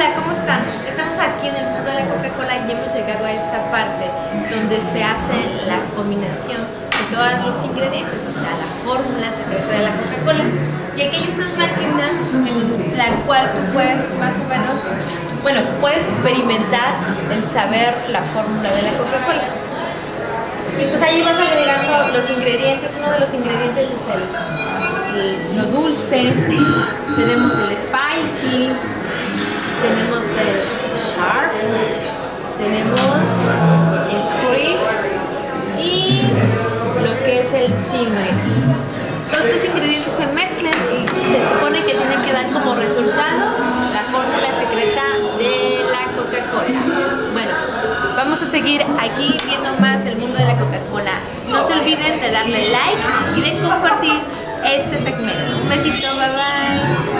Hola, ¿cómo están? Estamos aquí en el mundo de la Coca-Cola y hemos llegado a esta parte donde se hace la combinación de todos los ingredientes, o sea, la fórmula secreta de la Coca-Cola. Y aquí hay una máquina en la cual tú puedes más o menos, bueno, puedes experimentar el saber la fórmula de la Coca-Cola. Y pues ahí vas agregando los ingredientes. Uno de los ingredientes es el, el- lo dulce, tenemos el spicy, tenemos el sharp, tenemos el crisp y lo que es el tingre. Todos estos ingredientes se mezclan y se supone que tienen que dar como resultado la fórmula secreta de la Coca-Cola. Bueno, vamos a seguir aquí viendo más del mundo de la Coca-Cola. No se olviden de darle like y de compartir este segmento. Un besito, bye bye.